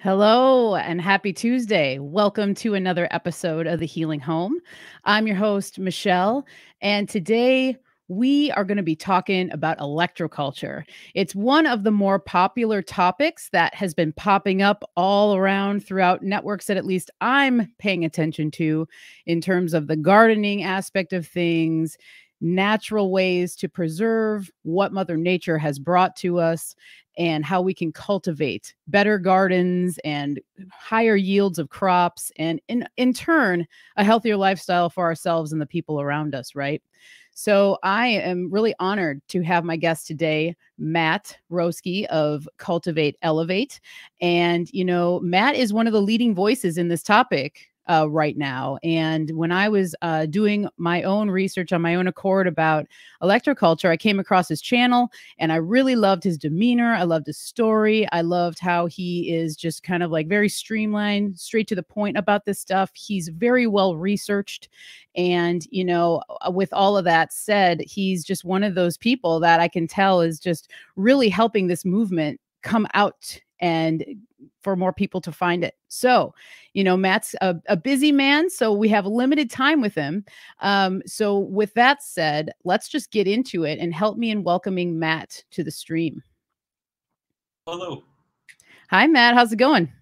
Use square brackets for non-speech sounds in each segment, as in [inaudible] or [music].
Hello and happy Tuesday. Welcome to another episode of The Healing Home. I'm your host, Michelle, and today we are going to be talking about electroculture. It's one of the more popular topics that has been popping up all around throughout networks that at least I'm paying attention to in terms of the gardening aspect of things, natural ways to preserve what Mother Nature has brought to us and how we can cultivate better gardens and higher yields of crops and in in turn a healthier lifestyle for ourselves and the people around us right? So i am really honored to have my guest today matt roeske of cultivate elevate. And you know matt is one of the leading voices in this topic uh, right now. And when I was uh, doing my own research on my own accord about electroculture, I came across his channel and I really loved his demeanor. I loved his story. I loved how he is just kind of like very streamlined, straight to the point about this stuff. He's very well researched. And, you know, uh, with all of that said, he's just one of those people that I can tell is just really helping this movement come out and for more people to find it. So, you know, Matt's a, a busy man, so we have limited time with him. Um, so, with that said, let's just get into it and help me in welcoming Matt to the stream. Hello. Hi, Matt. How's it going?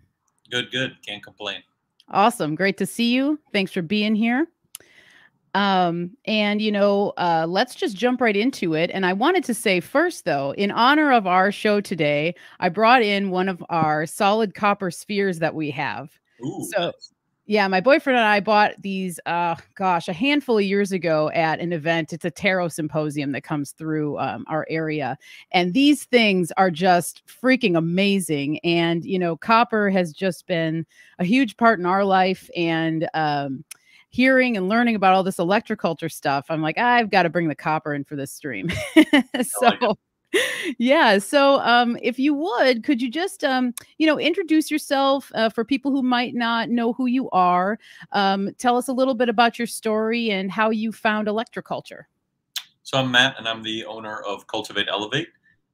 Good, good. Can't complain. Awesome. Great to see you. Thanks for being here. Um, and you know, uh, let's just jump right into it. And I wanted to say first, though, in honor of our show today, I brought in one of our solid copper spheres that we have. Ooh, so, yeah, my boyfriend and I bought these, uh, gosh, a handful of years ago at an event. It's a tarot symposium that comes through um, our area. And these things are just freaking amazing. And, you know, copper has just been a huge part in our life. And, um, hearing and learning about all this electroculture stuff, I'm like, I've got to bring the copper in for this stream. [laughs] so, like yeah. So, um, if you would, could you just, um, you know, introduce yourself uh, for people who might not know who you are? Um, tell us a little bit about your story and how you found electroculture. So, I'm Matt, and I'm the owner of Cultivate Elevate.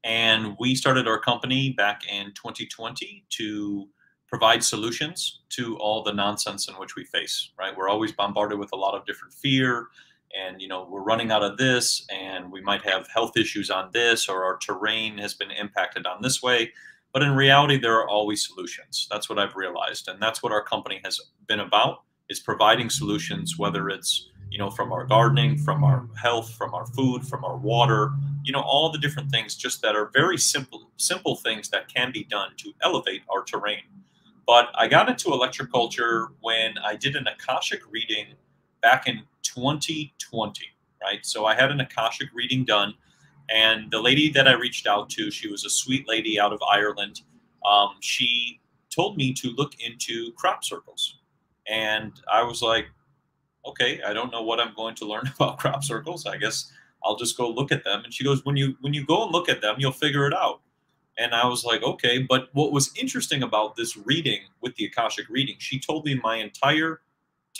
And we started our company back in 2020 to provide solutions to all the nonsense in which we face right? We're always bombarded with a lot of different fear and you know we're running out of this and we might have health issues on this or our terrain has been impacted on this way. But in reality there are always solutions. That's what i've realized. And that's what our company has been about is providing solutions whether it's you know from our gardening from our health from our food from our water you know all the different things just that are very simple simple things that can be done to elevate our terrain but I got into electroculture when I did an Akashic reading back in 2020, right? So I had an Akashic reading done, and the lady that I reached out to, she was a sweet lady out of Ireland. Um, she told me to look into crop circles. And I was like, okay, I don't know what I'm going to learn [laughs] about crop circles. I guess I'll just go look at them. And she goes, when you when you go and look at them, you'll figure it out. And I was like, okay. But what was interesting about this reading with the Akashic reading, she told me my entire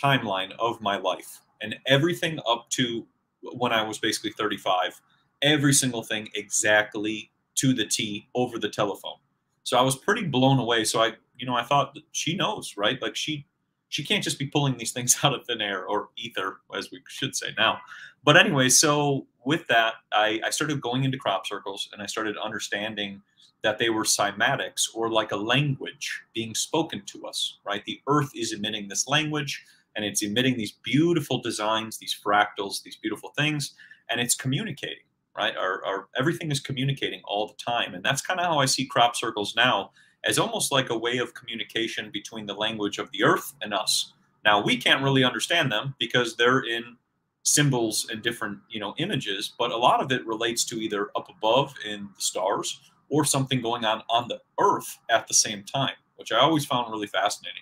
timeline of my life and everything up to when I was basically 35, every single thing exactly to the T over the telephone. So I was pretty blown away. So I, you know, I thought she knows, right? Like she, she can't just be pulling these things [laughs] out of thin air or ether, as we should say now. But anyway, so with that, I, I started going into crop circles and I started understanding that they were cymatics or like a language being spoken to us, right? The earth is emitting this language and it's emitting these beautiful designs, these fractals, these beautiful things, and it's communicating, right? Our, our everything is communicating all the time. And that's kind of how I see crop circles now as almost like a way of communication between the language of the earth and us. Now we can't really understand them because they're in symbols and different, you know, images, but a lot of it relates to either up above in the stars or something going on on the earth at the same time, which I always found really fascinating.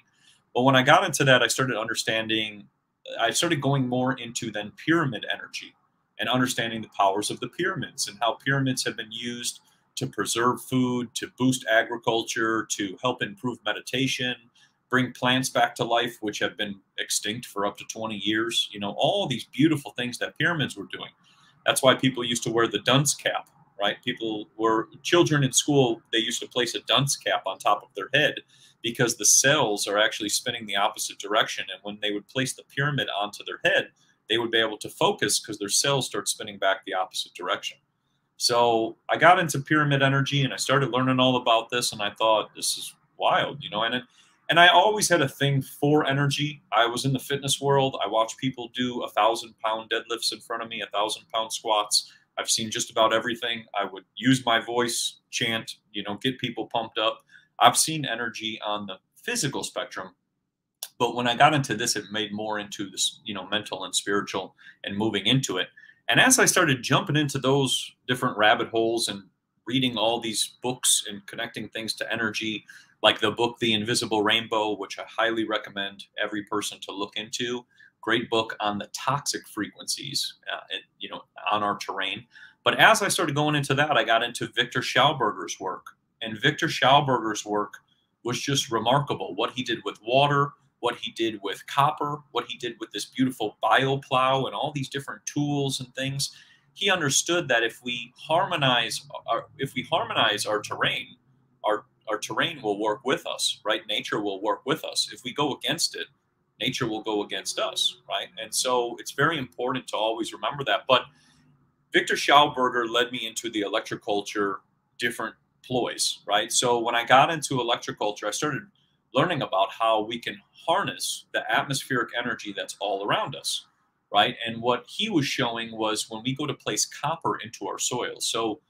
But when I got into that, I started understanding, I started going more into then pyramid energy and understanding the powers of the pyramids and how pyramids have been used to preserve food, to boost agriculture, to help improve meditation, bring plants back to life, which have been extinct for up to 20 years. You know, all these beautiful things that pyramids were doing. That's why people used to wear the dunce cap right? People were children in school, they used to place a dunce cap on top of their head because the cells are actually spinning the opposite direction. And when they would place the pyramid onto their head, they would be able to focus because their cells start spinning back the opposite direction. So I got into pyramid energy and I started learning all about this, and I thought this is wild, you know. And it, and I always had a thing for energy. I was in the fitness world. I watched people do a thousand pound deadlifts in front of me, a thousand pound squats. I've seen just about everything. I would use my voice, chant, you know, get people pumped up. I've seen energy on the physical spectrum, but when I got into this, it made more into this, you know, mental and spiritual and moving into it. And as I started jumping into those different rabbit holes and reading all these books and connecting things to energy, like the book The Invisible Rainbow, which I highly recommend every person to look into. Great book on the toxic frequencies, uh, you know, on our terrain. But as I started going into that, I got into Victor Schauberger's work, and Victor Schauberger's work was just remarkable. What he did with water, what he did with copper, what he did with this beautiful bioplow and all these different tools and things. He understood that if we harmonize our, if we harmonize our terrain, our our terrain will work with us, right? Nature will work with us. If we go against it, nature will go against us, right? And so it's very important to always remember that. But Victor Schauberger led me into the electroculture different ploys, right? So when I got into electroculture, I started learning about how we can harness the atmospheric energy that's all around us, right? And what he was showing was when we go to place copper into our soil. So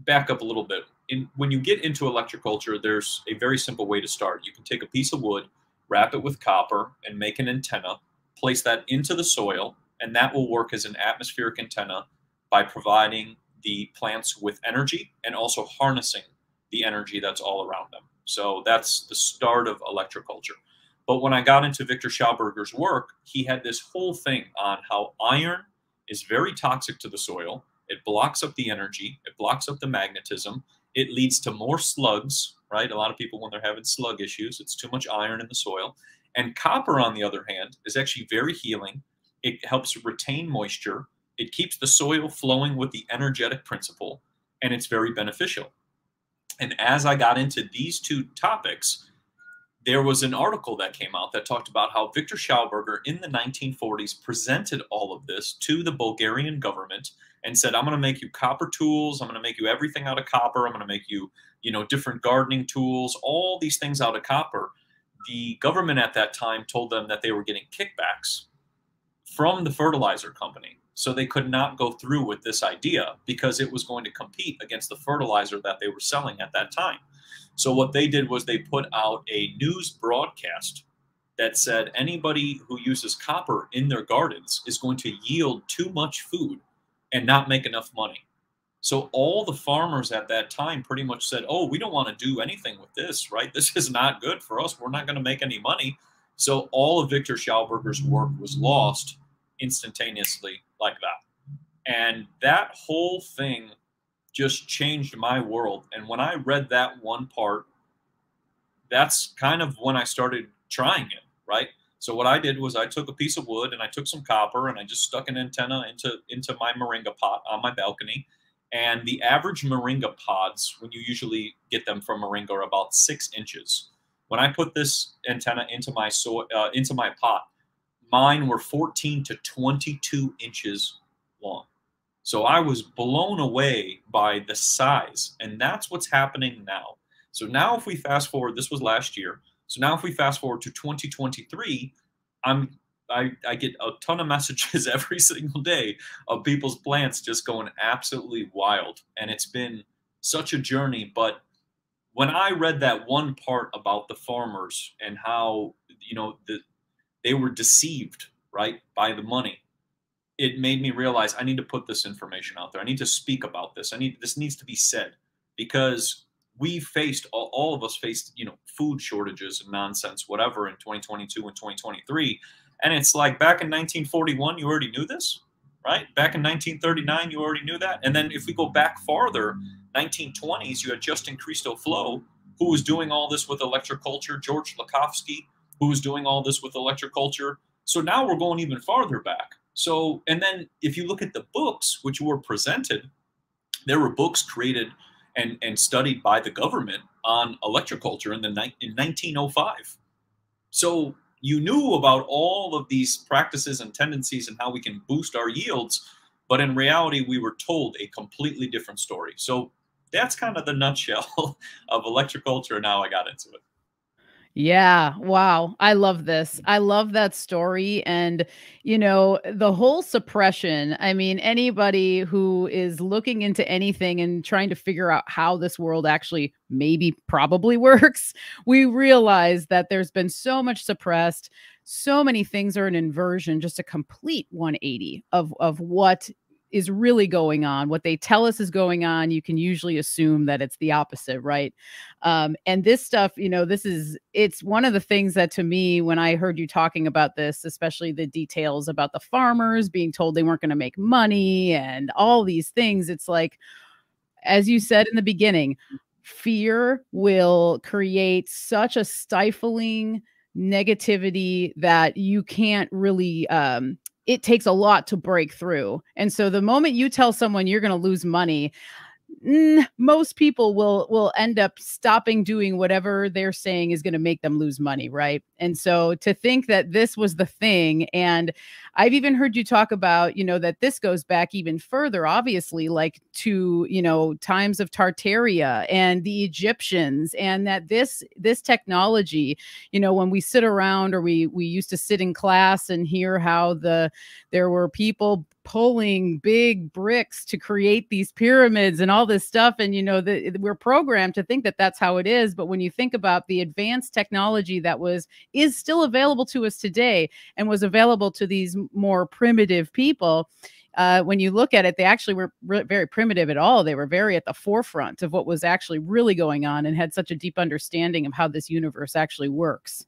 back up a little bit. In, when you get into electroculture, there's a very simple way to start. You can take a piece of wood, wrap it with copper, and make an antenna, place that into the soil, and that will work as an atmospheric antenna by providing the plants with energy and also harnessing the energy that's all around them. So that's the start of electroculture. But when I got into Victor Schauberger's work, he had this whole thing on how iron is very toxic to the soil. It blocks up the energy, it blocks up the magnetism, it leads to more slugs, right? A lot of people, when they're having slug issues, it's too much iron in the soil. And copper, on the other hand, is actually very healing. It helps retain moisture, it keeps the soil flowing with the energetic principle, and it's very beneficial. And as I got into these two topics, there was an article that came out that talked about how Victor Schauberger in the 1940s presented all of this to the Bulgarian government and said, I'm going to make you copper tools. I'm going to make you everything out of copper. I'm going to make you, you know, different gardening tools, all these things out of copper. The government at that time told them that they were getting kickbacks from the fertilizer company. So they could not go through with this idea because it was going to compete against the fertilizer that they were selling at that time. So what they did was they put out a news broadcast that said anybody who uses copper in their gardens is going to yield too much food and not make enough money. So all the farmers at that time pretty much said, "Oh, we don't want to do anything with this, right? This is not good for us. We're not going to make any money." So all of Victor Schauberger's work was lost instantaneously like that. And that whole thing just changed my world. And when I read that one part, that's kind of when I started trying it, right? So what I did was I took a piece of wood and I took some copper and I just stuck an antenna into into my moringa pot on my balcony. And the average moringa pods, when you usually get them from moringa, are about six inches. When I put this antenna into my soil, uh, into my pot, Mine were 14 to 22 inches long. So I was blown away by the size. And that's what's happening now. So now if we fast forward, this was last year. So now if we fast forward to 2023, I'm I, I get a ton of [laughs] messages every single day of people's plants just going absolutely wild. And it's been such a journey. But when I read that one part about the farmers and how, you know, the, they were deceived, right, by the money. It made me realize I need to put this information out there. I need to speak about this. I need this needs to be said because we faced all, all of us faced you know food shortages and nonsense whatever in 2022 and 2023 and it's like back in 1941 you already knew this right? Back in 1939 you already knew that. And then if we go back farther 1920s you had justin christofleau who was doing all this with electroculture? George lakhovsky who was doing all this with electroculture. So now we're going even farther back. So, and then if you look at the books which were presented, there were books created and, and studied by the government on electroculture in the in 1905. So you knew about all of these practices and tendencies and how we can boost our yields, but in reality, we were told a completely different story. So that's kind of the nutshell [laughs] of electroculture. Now I got into it. Yeah. Wow. I love this. I love that story. And, you know, the whole suppression. I mean, anybody who is looking into anything and trying to figure out how this world actually maybe probably [laughs] works, we realize that there's been so much suppressed. So many things are an inversion, just a complete 180 of, of what is really going on, what they tell us is going on, you can usually assume that it's the opposite, right? Um, and this stuff, you know, this is it's one of the things that to me, when I heard you talking about this, especially the details about the farmers being told they weren't going to make money and all these things, it's like, as you said in the beginning, fear will create such a stifling negativity that you can't really um it takes a lot to break through. And so the moment you tell someone you're going to lose money, most people will will end up stopping doing whatever they're saying is going to make them lose money right? And so to think that this was the thing and i've even heard you talk about you know that this goes back even further obviously like to you know times of tartaria and the egyptians and that this this technology you know when we sit around or we we used to sit in class and hear how the there were people pulling big bricks to create these pyramids and all this stuff and you know the, we're programmed to think that that's how it is but when you think about the advanced technology that was is still available to us today and was available to these more primitive people uh, when you look at it, they actually were very primitive at all. They were very at the forefront of what was actually really going on and had such a deep understanding of how this universe actually works.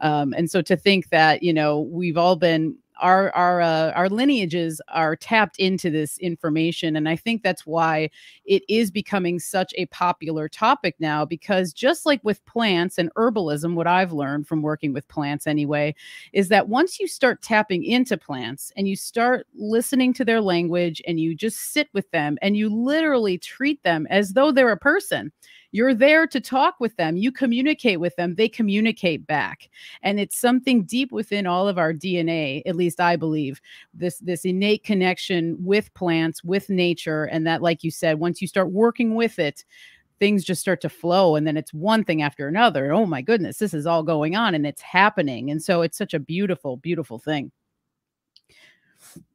Um, and so to think that, you know, we've all been our our uh, our lineages are tapped into this information and i think that's why it is becoming such a popular topic now because just like with plants and herbalism what i've learned from working with plants anyway is that once you start tapping into plants and you start listening to their language and you just sit with them and you literally treat them as though they're a person you're there to talk with them. You communicate with them. They communicate back. And it's something deep within all of our DNA, at least I believe, this this innate connection with plants, with nature and that like you said, once you start working with it, things just start to flow and then it's one thing after another. Oh my goodness, this is all going on and it's happening. And so it's such a beautiful beautiful thing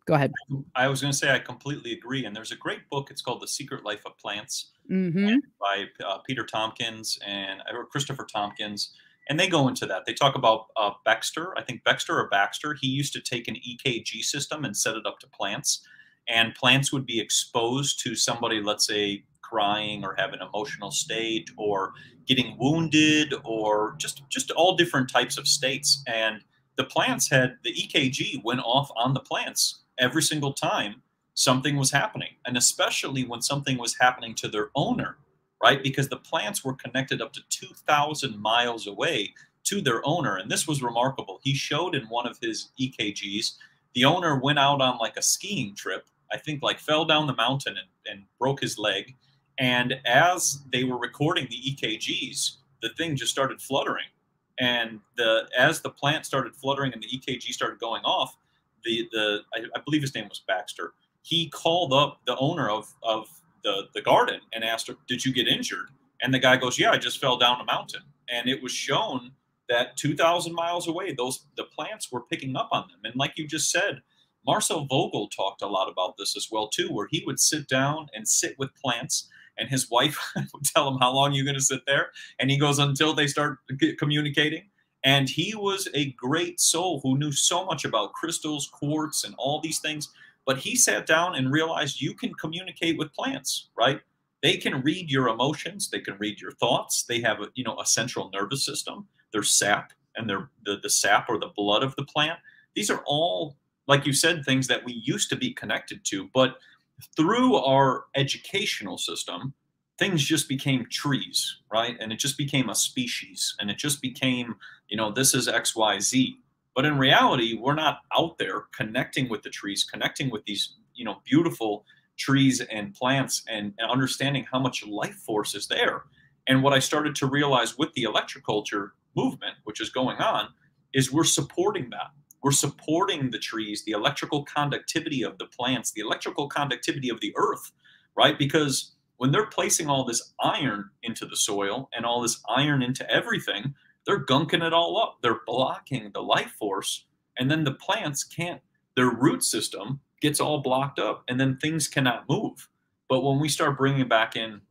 go ahead. I was going to say I completely agree. And there's a great book. It's called The Secret Life of Plants mm-hmm. by uh, Peter Tompkins and or Christopher Tompkins. And they go into that. They talk about uh, Backster. I think Baxter or Baxter. He used to take an EKG system and set it up to plants, and plants would be exposed to somebody, let's say, crying or have an emotional state or getting wounded or just just all different types of states and the plants had the EKG went off on the plants every single time something was happening, and especially when something was happening to their owner, right? Because the plants were connected up to 2,000 miles away to their owner. And this was remarkable. He showed in one of his EKGs, the owner went out on like a skiing trip, I think like fell down the mountain and, and broke his leg. And as they were recording the EKGs, the thing just started fluttering and the as the plant started fluttering and the EKG started going off, the the I, I, believe his name was Backster. He called up the owner of of the the garden and asked her, "Did you get injured?" And the guy goes, "Yeah, I just fell down a mountain." And it was shown that 2,000 miles away, those the plants were picking up on them. And like you just said, Marcel Vogel talked a lot about this as well too, where he would sit down and sit with plants and his wife [laughs] would tell him how long you're going to sit there and he goes until they start communicating. And he was a great soul who knew so much about crystals quartz and all these things but he sat down and realized you can communicate with plants right? They can read your emotions they can read your thoughts they have a you know a central nervous system their sap and their the, the sap or the blood of the plant. These are all like you said things that we used to be connected to but through our educational system, things just became trees, right? And it just became a species and it just became, you know, this is XYZ. But in reality, we're not out there connecting with the trees, connecting with these, you know, beautiful trees and plants and, and understanding how much life force is there. And what I started to realize with the electroculture movement, which is going on, is we're supporting that. We're supporting the trees, the electrical conductivity of the plants, the electrical conductivity of the earth, right? Because when they're placing all this iron into the soil and all this iron into everything, they're gunking it all up. They're blocking the life force. And then the plants can't, their root system gets all blocked up and then things cannot move. But when we start bringing back in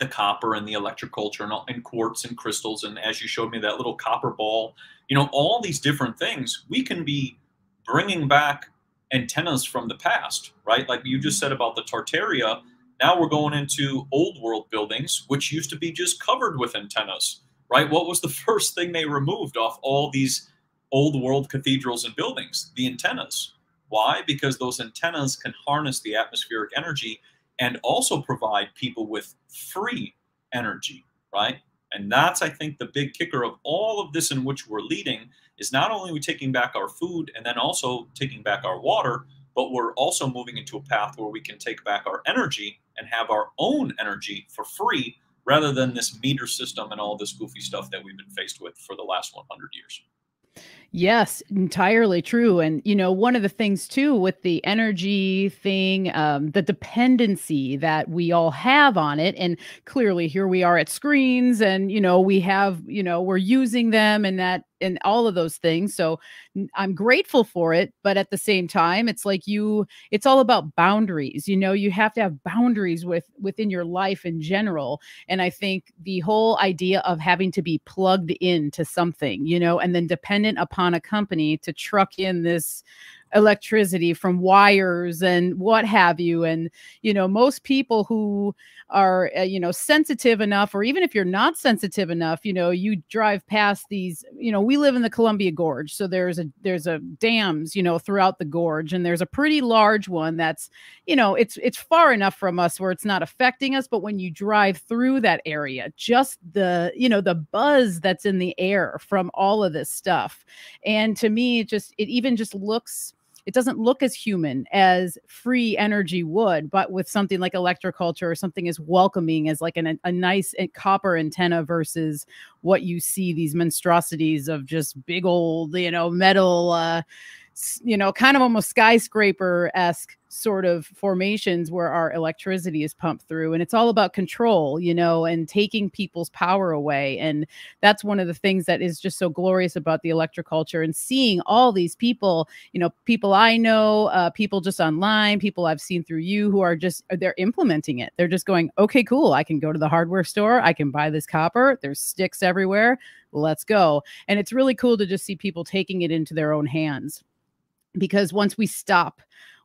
the copper and the electroculture and, and quartz and crystals, and as you showed me that little copper ball, you know, all these different things, we can be bringing back antennas from the past, right? Like you just mm-hmm. said about the Tartaria. Now we're going into old world buildings, which used to be just covered with antennas, right? What was the [laughs] first thing they removed off all these old world cathedrals and buildings? The antennas. Why? Because those antennas can harness the atmospheric energy and also provide people with free energy, right? And that's, I think, the big kicker of all of this in which we're leading is not only we taking back our food and then also taking back our water, but we're also moving into a path where we can take back our energy and have our own energy for free rather than this meter system and all this goofy stuff that we've been faced with for the last 100 years. Yes, entirely true. And, you know, one of the things too with the energy thing, um, the dependency that we all have on it. And clearly here we are at screens and, you know, we have, you know, we're using them and that and all of those things. So I'm grateful for it, but at the same time, it's like you it's all about boundaries. You know, you have to have boundaries with within your life in general. And I think the whole idea of having to be plugged into something, you know, and then dependent upon a company to truck in this electricity from wires and what have you. And you know most people who are uh, you know sensitive enough or even if you're not sensitive enough you know you drive past these you know we live in the columbia gorge so there's a there's a dams you know throughout the gorge and there's a pretty large one that's you know it's it's far enough from us where it's not affecting us but when you drive through that area just the you know the buzz that's in the air from all of this stuff. And to me it just it even just looks it doesn't look as human as free energy would but with something like electroculture or something as welcoming as like an, a nice eh, copper antenna versus what you see these monstrosities of just big old you know metal uh you know, kind of almost skyscraper esque sort of formations where our electricity is pumped through. And it's all about control, you know, and taking people's power away. And that's one of the things that is just so glorious about the electroculture and seeing all these people, you know, people I know, uh, people just online, people I've seen through you who are just, they're implementing it. They're just going, okay, cool. I can go to the hardware store. I can buy this copper. There's sticks everywhere. Let's go. And it's really cool to just see people taking it into their own hands because once we stop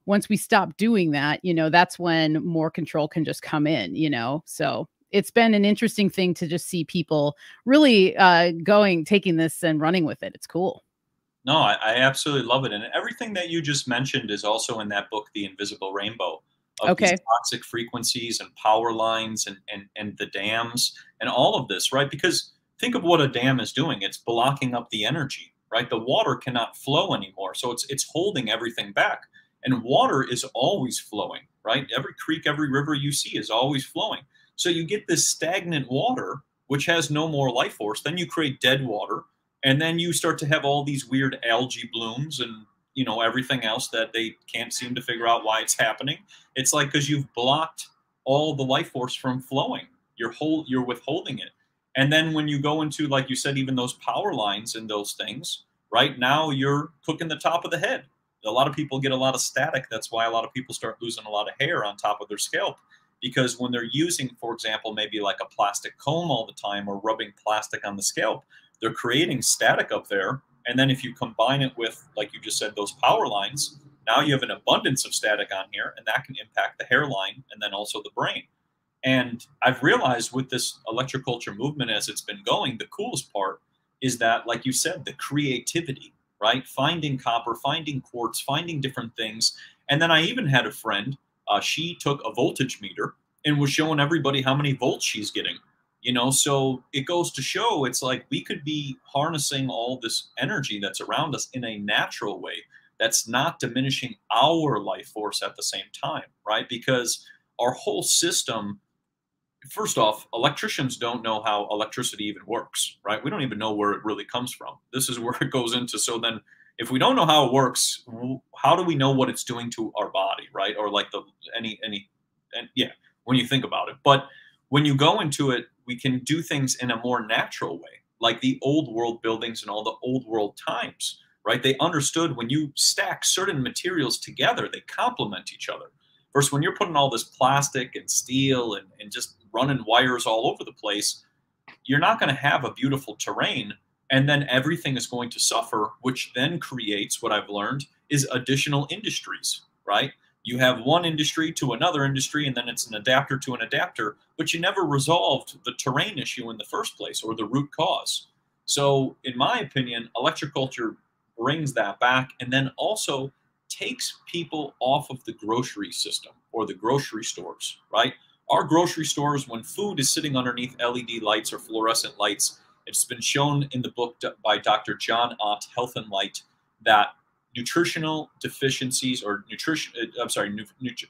once we stop doing that you know that's when more control can just come in you know so it's been an interesting thing to just see people really uh going taking this and running with it it's cool no I, I absolutely love it and everything that you just mentioned is also in that book the invisible rainbow of okay. these toxic frequencies and power lines and, and and the dams and all of this right because think of what a dam is doing it's blocking up the energy right? The water cannot flow anymore. So it's it's holding everything back. And water is always flowing, right? Every creek, every river you see is always flowing. So you get this stagnant water, which has no more life force. Then you create dead water. And then you start to have all these weird algae blooms and you know everything else that they can't seem to figure out why it's happening. It's like because you've blocked all the life force from flowing. You're whole you're withholding it. And then when you go into, like you said, even those power lines and those things, right now you're cooking the top of the head. A lot of people get a lot of static. That's why a lot of people start losing a lot of hair on top of their scalp. Because when they're using, for example, maybe like a plastic comb all the time or rubbing plastic on the scalp, they're creating static up there. And then if you combine it with, like you just said, those power lines, now you have an abundance of static on here, and that can impact the hairline and then also the brain. And I've realized with this electroculture movement as it's been going, the coolest part is that, like you said, the creativity, right? Finding copper, finding quartz, finding different things. And then I even had a friend, uh, she took a voltage meter and was showing everybody how many volts she's getting. You know, so it goes to show it's like we could be harnessing all this energy that's around us in a natural way that's not diminishing our life force at the same time, right? Because our whole system first off, electricians don't know how electricity even works, right? We don't even know where it really comes from. This is [laughs] where it goes into. So then, if we don't know how it works, how do we know what it's doing to our body, right? Or like the any any, and yeah, when you think about it. But when you go into it, we can do things in a more natural way, like the old world buildings and all the old world times, right? They understood when you stack certain materials together, they complement each other. Versus when you're putting all this plastic and steel and, and just running wires all over the place, you're not going to have a beautiful terrain. And then everything is going to suffer, which then creates what I've learned is additional industries, right? You have one industry to another industry, and then it's an adapter to an adapter, but you never resolved the terrain issue in the first place or the root cause. So, in my opinion, electroculture brings that back and then also takes people off of the grocery system or the grocery stores, right? Our grocery stores, when food is sitting underneath LED lights or fluorescent lights, it's been shown in the book by Dr. John Ott, Health and Light, that nutritional deficiencies or nutrition, uh, I'm sorry, nutri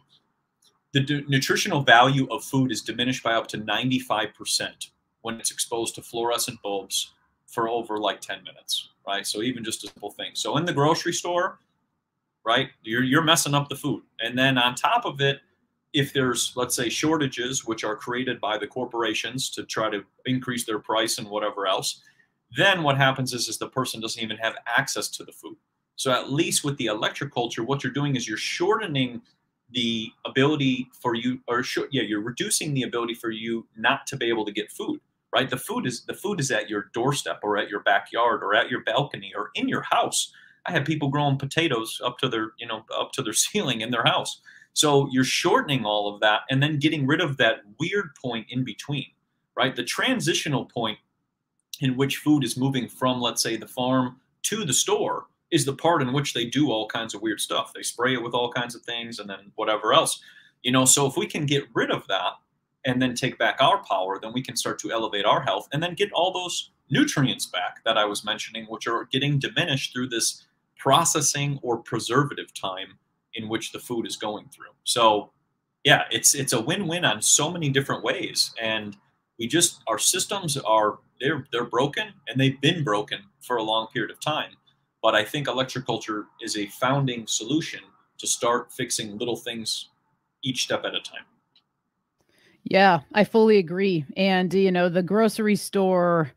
the nutritional value of food is diminished by up to 95% when it's exposed to fluorescent bulbs for over like 10 minutes, right? So even just a simple thing. So in the grocery store, right, you're, you're messing up the food. And then on top of it, if there's let's say shortages which are created by the corporations to try to increase their price and whatever else then what happens is, is the person doesn't even have access to the food. So at least with the electroculture what you're doing is you're shortening the ability for you or yeah you're reducing the ability for you not to be able to get food right? The food is the food is at your doorstep or at your backyard or at your balcony or in your house. I have people growing potatoes up to their you know up to their [laughs] ceiling in their house so you're shortening all of that and then getting rid of that weird point in between, right? The transitional point in which food is moving from, let's say, the farm to the store is the part in which they do all kinds of weird stuff. They spray it with all kinds of things and then whatever else. You know, so if we can get rid of that and then take back our power, then we can start to elevate our health and then get all those nutrients back that I was mentioning, which are getting diminished through this processing or preservative time in which the food is going through. So yeah, it's it's a win-win on so many different ways. And we just our systems are they're they're broken and they've been broken for a long period of time. But I think electroculture is a founding solution to start fixing little things each step at a time. Yeah, I fully agree. And you know, the grocery store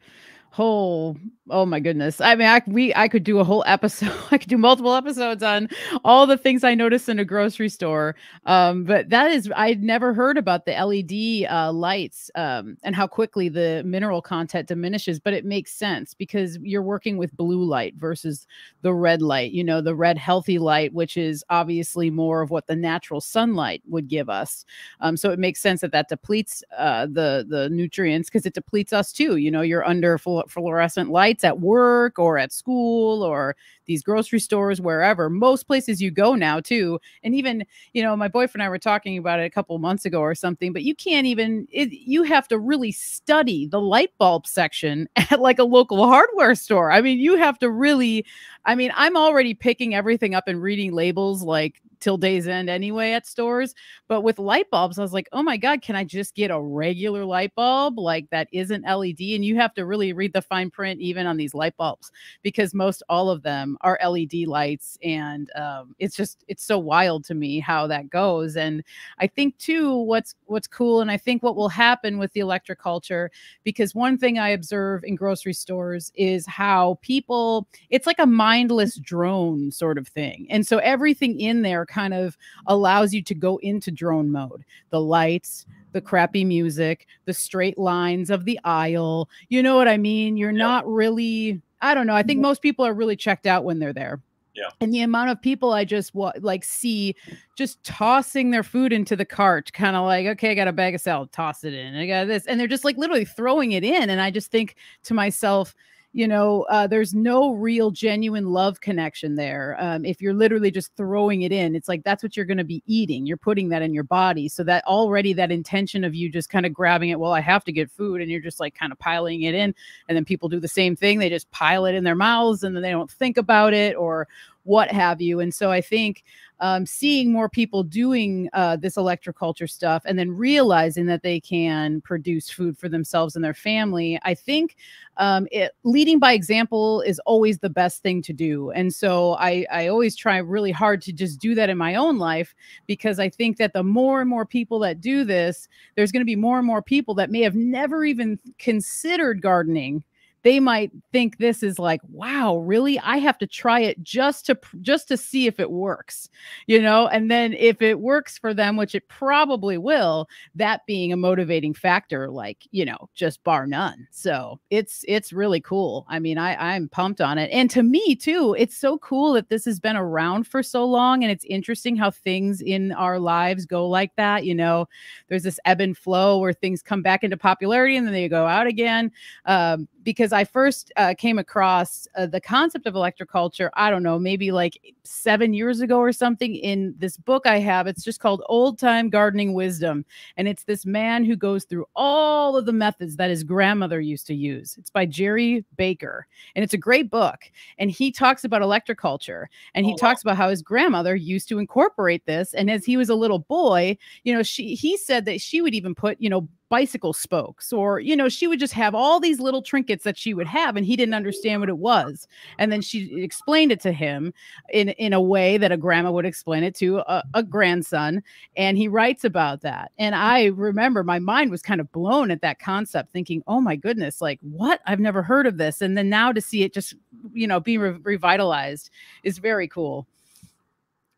whole oh my goodness. I mean i we i could do a whole episode [laughs] i could do multiple episodes on all the things i noticed in a grocery store um but that is i'd never heard about the led uh, lights um and how quickly the mineral content diminishes but it makes sense because you're working with blue light versus the red light you know the red healthy light which is obviously more of what the natural sunlight would give us um so it makes sense that that depletes uh the the nutrients because it depletes us too you know you're under fluorescent lights at work or at school or these grocery stores, wherever. Most places you go now, too. And even, you know, my boyfriend and I were talking about it a couple months ago or something, but you can't even, it, you have to really study the light bulb section [laughs] at like a local hardware store. I mean, you have to really, I mean, I'm already picking everything up and reading labels like till day's end anyway at stores. But with light bulbs, I was like, oh my God, can I just get a regular light bulb like that isn't LED? And you have to really read the fine print even on these light bulbs because most all of them are LED lights. And um, it's just, it's so wild to me how that goes. And I think too, what's what's cool, and I think what will happen with the electric culture, because one thing I observe in grocery stores is how people, it's like a mindless drone sort of thing. And so everything in there kind of allows you to go into drone mode. The lights, the crappy music, the straight lines of the aisle. You know what I mean? You're not really, I don't know. I think mm-hmm. most people are really checked out when they're there. Yeah. And the amount of people I just like see just tossing their food into the cart, kind of like, okay, I got a bag of salad, toss it in. I got this. And they're just like literally throwing it in. And I just think to myself, you know, uh, there's no real genuine love connection there. Um, if you're literally just throwing it in, it's like that's what you're going to be eating. You're putting that in your body. So that already that intention of you just kind of grabbing it, well, I have to get food, and you're just like kind of piling it in. And then people do the same thing. They just pile it in their mouths and then they don't think about it or what have you. And so I think um, seeing more people doing uh, this electroculture stuff and then realizing that they can produce food for themselves and their family, I think um, it, leading by example is always the best thing to do. And so I, I always try really hard to just do that in my own life because I think that the more and more people that do this, there's going to be more and more people that may have never even considered gardening they might think this is like wow really? I have to try it just to just to see if it works you know? And then if it works for them which it probably will that being a motivating factor like you know just bar none. So it's it's really cool. I mean i i'm pumped on it. And to me too it's so cool that this has been around for so long and it's interesting how things in our lives go like that you know? There's this ebb and flow where things come back into popularity and then they go out again um, because I first uh, came across uh, the concept of electroculture, I don't know, maybe like seven years ago or something in this book I have. It's just called Old Time Gardening Wisdom. And it's this man who goes through all of the methods that his grandmother used to use. It's by Jerry Baker. And it's a great book. And he talks about electroculture and he oh, talks wow. about how his grandmother used to incorporate this. And as he was a little boy, you know, she he said that she would even put, you know, bicycle spokes or you know she would just have all these little trinkets that she would have and he didn't understand what it was. And then she explained it to him in in a way that a grandma would explain it to a, a grandson and he writes about that. And i remember my mind was kind of blown at that concept thinking oh my goodness like what? I've never heard of this. And then now to see it just you know being re- revitalized is very cool.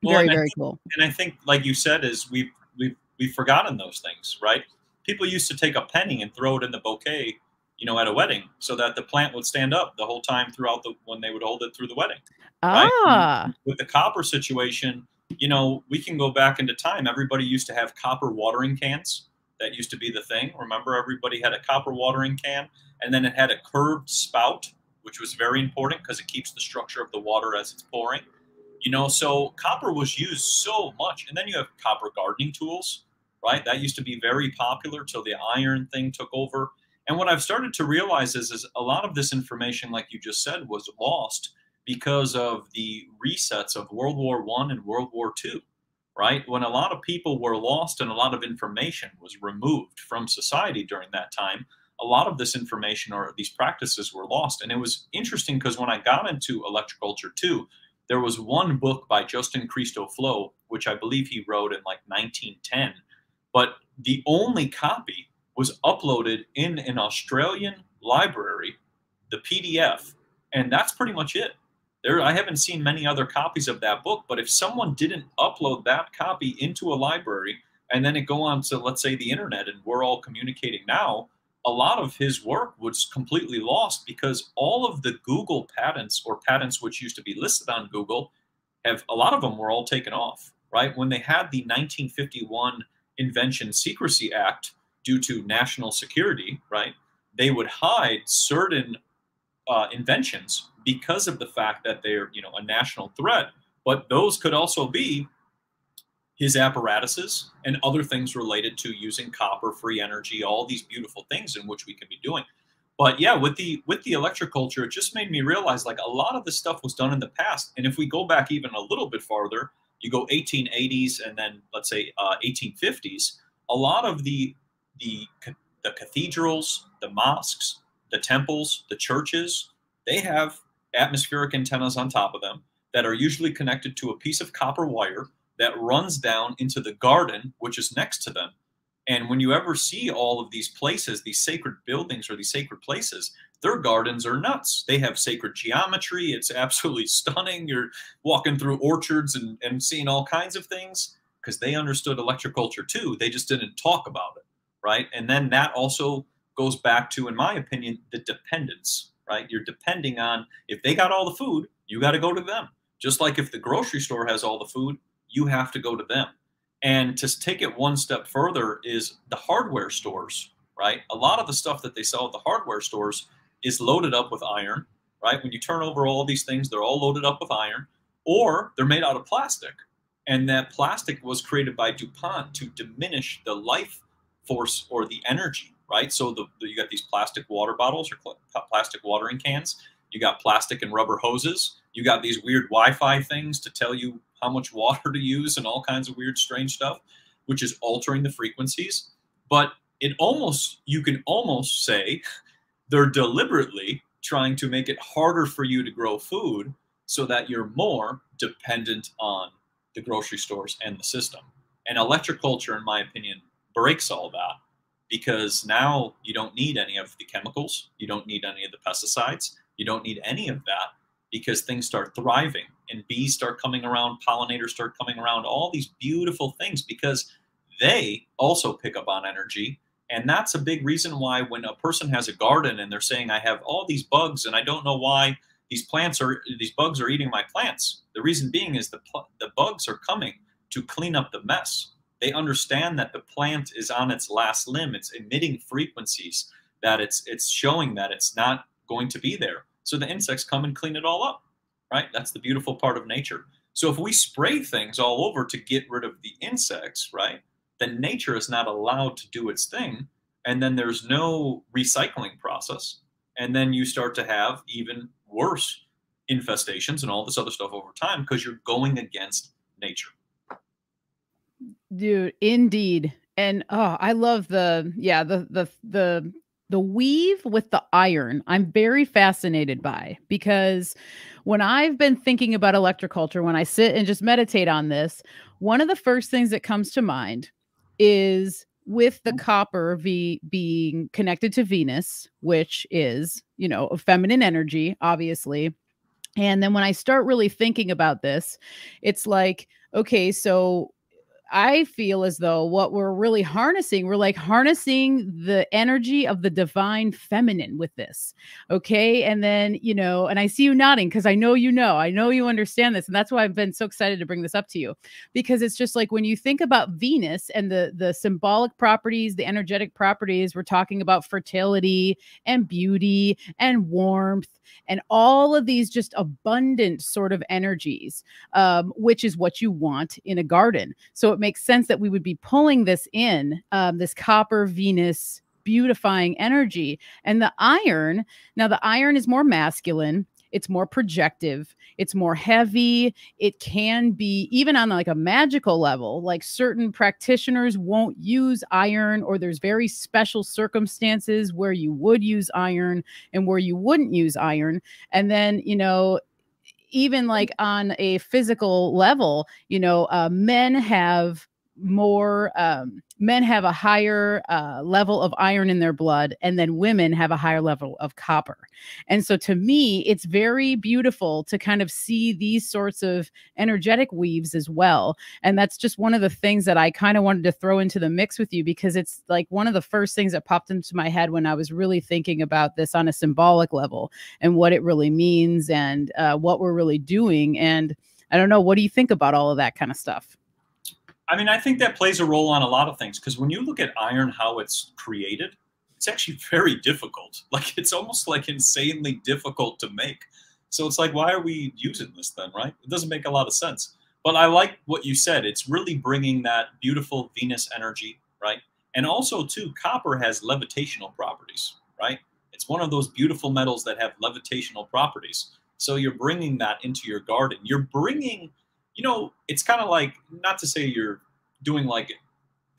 Well, very very cool. and i think like you said is we've we've we've forgotten those things right people used to take a penny and throw it in the bouquet, you know, at a wedding, so that the plant would stand up the whole time throughout the when they would hold it through the wedding. Ah. Right? With the copper situation, you know, we can go back into time. Everybody used to have copper watering cans. That used to be the thing. Remember, everybody had a copper watering can, and then it had a curved spout, which was very important because it keeps the structure of the water as it's pouring. You know, so copper was used so much. And then you have copper gardening tools right? That used to be very popular till the iron thing took over. And what I've started to realize is, is a lot of this information, like you just said, was lost because of the resets of World War One and World War Two, right? When a lot of people were lost and a lot of information was removed from society during that time, a lot of this information or these practices were lost. And it was interesting because when I got into electroculture too, there was one book by Justin Christofleau, which I believe he wrote in like 1910 but the only copy was uploaded in an Australian library, the PDF, and that's pretty much it. There, I haven't seen many other copies of that book, but if someone didn't upload that copy into a library and then it go on to, let's say, the internet, and we're all communicating now, a lot of his work was completely lost because all of the Google patents or patents which used to be listed on Google have a lot of them were all taken off, right? When they had the 1951 Invention Secrecy Act due to national security, right? They would hide certain uh, inventions because of the fact that they're, you know, a national threat. But those could also be his apparatuses and other things related to using copper, free energy, all these beautiful things in which we can be doing. But yeah, with the with the electroculture, it just made me realize like a lot of this stuff was done in the past. And if we go back even a little bit farther, you go 1880s and then let's say uh, 1850s, a lot of the the the cathedrals, the mosques, the temples, the churches, they have atmospheric antennas on top of them that are usually connected to a piece of copper wire that runs down into the garden, which is next to them. And when you ever see all of these places, these sacred buildings or these sacred places, their gardens are nuts. They have sacred geometry. It's absolutely [laughs] stunning. You're walking through orchards and, and seeing all kinds of things because they understood electroculture too. They just didn't talk about it, right? And then that also goes back to, in my opinion, the dependence, right? You're depending on if they got all the food, you got to go to them. Just like if the grocery store has all the food, you have to go to them. And to take it one step further is the hardware stores, right? A lot of the stuff that they sell at the hardware stores is loaded up with iron, right? When you turn over all these things, they're all loaded up with iron, or they're made out of plastic. And that plastic was created by DuPont to diminish the life force or the energy, right? So the, you got these plastic water bottles or plastic watering cans. You got plastic and rubber hoses. You got these weird Wi-Fi things to tell you how much water to use and all kinds of weird, strange stuff, which is altering the frequencies. But it almost, you can almost say they're deliberately trying to make it harder for you to grow food so that you're more dependent on the grocery stores and the system. And electroculture, in my opinion, breaks all that because now you don't need any of the chemicals, you don't need any of the pesticides, you don't need any of that because things start thriving and bees start coming around, pollinators start coming around, all these beautiful things because they also pick up on energy. And that's a big reason why when a person has a garden and they're saying, I have all these bugs and I don't know why these plants are, these bugs are eating my plants. The reason being is the, the bugs are coming to clean up the mess. They understand that the plant is on its last limb. It's emitting frequencies that it's it's showing that it's not going to be there. So the insects come and clean it all up, right? That's the beautiful part of nature. So if we spray things all over to get rid of the insects, right, then nature is not allowed to do its thing. And then there's no recycling process. And then you start to have even worse infestations and all this other stuff over time because you're going against nature. Dude, indeed. And oh, I love the yeah, the the the the weave with the iron. I'm very fascinated by because when I've been thinking about electroculture, when I sit and just meditate on this, one of the first things that comes to mind is with the mm-hmm. copper v being connected to Venus, which is, you know, a feminine energy, obviously. And then when I start really thinking about this, it's like, okay, so I feel as though what we're really harnessing, we're like harnessing the energy of the divine feminine with this. Okay. And then, you know, and I see you nodding because I know you know, I know you understand this. And that's why I've been so excited to bring this up to you because it's just like when you think about Venus and the the symbolic properties, the energetic properties, we're talking about fertility and beauty and warmth and all of these just abundant sort of energies, um, which is what you want in a garden. So it makes sense that we would be pulling this in, um, this copper Venus beautifying energy. And the iron, now the iron is more masculine it's more projective it's more heavy it can be even on like a magical level like certain practitioners won't use iron or there's very special circumstances where you would use iron and where you wouldn't use iron and then you know even like on a physical level you know uh, men have more um, men have a higher uh, level of iron in their blood and then women have a higher level of copper. And so to me it's very beautiful to kind of see these sorts of energetic weaves as well. And that's just one of the things that i kind of wanted to throw into the mix with you because it's like one of the first things that popped into my head when i was really thinking about this on a symbolic level and what it really means and uh, what we're really doing. And i don't know what do you think about all of that kind of stuff I mean, I think that plays a role on a lot of things because when you look at iron, how it's created, it's actually [laughs] very difficult. Like it's almost like insanely difficult to make. So it's like, why are we using this then, right? It doesn't make a lot of sense. But I like what you said. It's really bringing that beautiful Venus energy, right? And also, too, copper has levitational properties, right? It's one of those beautiful metals that have levitational properties. So you're bringing that into your garden. You're bringing you know, it's kind of like not to say you're doing like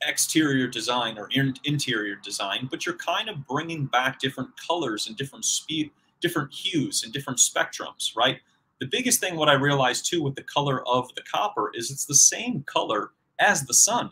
exterior design or in interior design, but you're kind of bringing back different colors and different speed, different hues and different spectrums, right? The biggest thing what I realized too with the color of the copper is it's the same color as the sun,